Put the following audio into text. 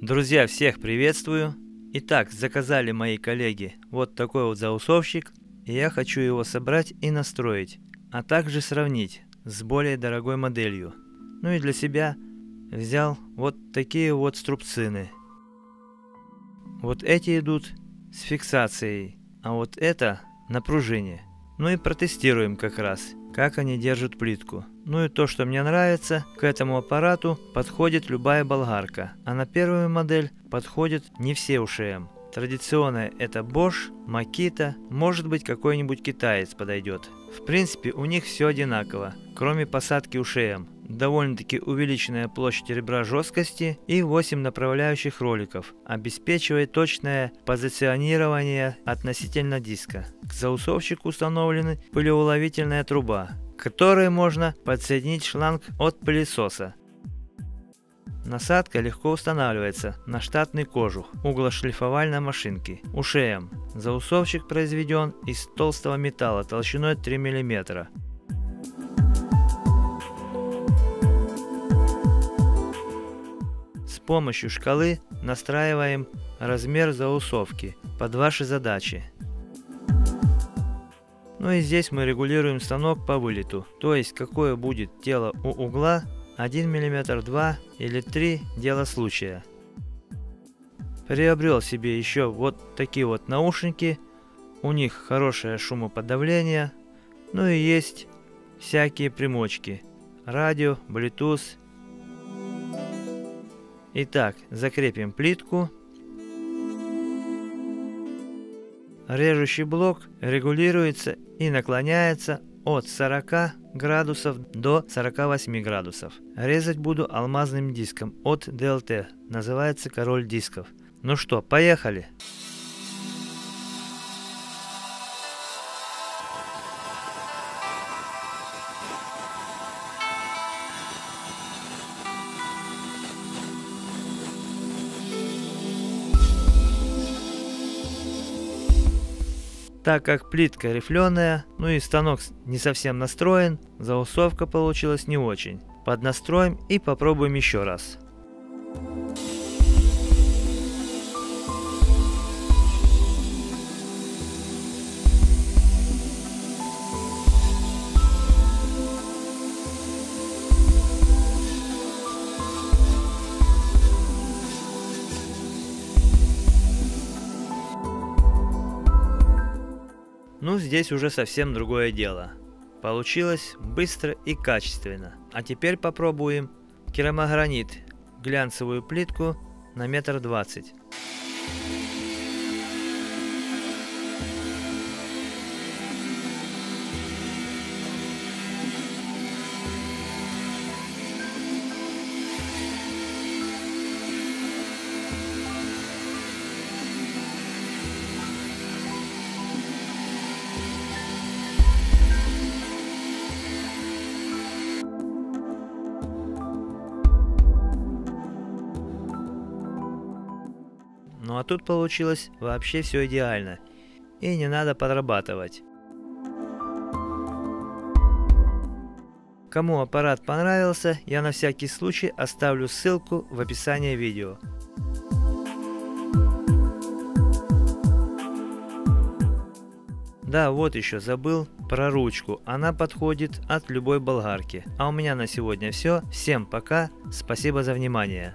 Друзья, всех приветствую! Итак, заказали мои коллеги вот такой вот заусовщик, и я хочу его собрать и настроить, а также сравнить с более дорогой моделью. Ну и для себя взял вот такие вот струбцины. Вот эти идут с фиксацией, а вот это на пружине. Ну и протестируем как раз, как они держат плитку. Ну и то, что мне нравится, к этому аппарату подходит любая болгарка, а на первую модель подходит не все УШМ. Традиционная это Bosch, Makita, может быть какой-нибудь китаец подойдет. В принципе у них все одинаково, кроме посадки УШМ. Довольно-таки увеличенная площадь ребра жесткости и 8 направляющих роликов, обеспечивает точное позиционирование относительно диска. К заусовщику установлена пылеуловительная труба, к которой можно подсоединить шланг от пылесоса. Насадка легко устанавливается на штатный кожух углошлифовальной машинки УШМ. Заусовщик произведен из толстого металла толщиной 3 мм. Помощью шкалы настраиваем размер заусовки под ваши задачи. Ну и здесь мы регулируем станок по вылету, то есть какое будет тело у угла 1 мм, 2 или 3 – дело случая. Приобрел себе еще вот такие вот наушники, у них хорошее шумоподавление, ну и есть всякие примочки, радио, Bluetooth. Итак, закрепим плитку Режущий блок регулируется и наклоняется от 40 градусов до 48 градусов. Резать буду алмазным диском от DLT, называется король дисков. Ну что, поехали! Так как плитка рифленая, ну и станок не совсем настроен, заусовка получилась не очень. Поднастроим и попробуем еще раз. Ну, здесь уже совсем другое дело. Получилось быстро и качественно. А теперь попробуем керамогранит, глянцевую плитку на метр двадцать. Ну а тут получилось вообще все идеально. И не надо подрабатывать. Кому аппарат понравился, я на всякий случай оставлю ссылку в описании видео. Да, вот еще забыл про ручку. Она подходит от любой болгарки. А у меня на сегодня все. Всем пока. Спасибо за внимание.